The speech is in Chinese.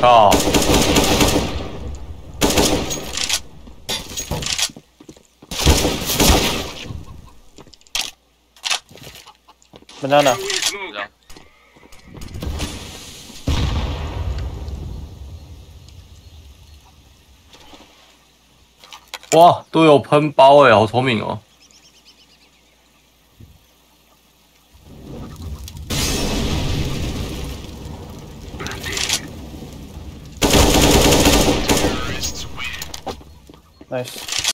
靠！banana，哇，都有喷包哎，好聪明哦！nice。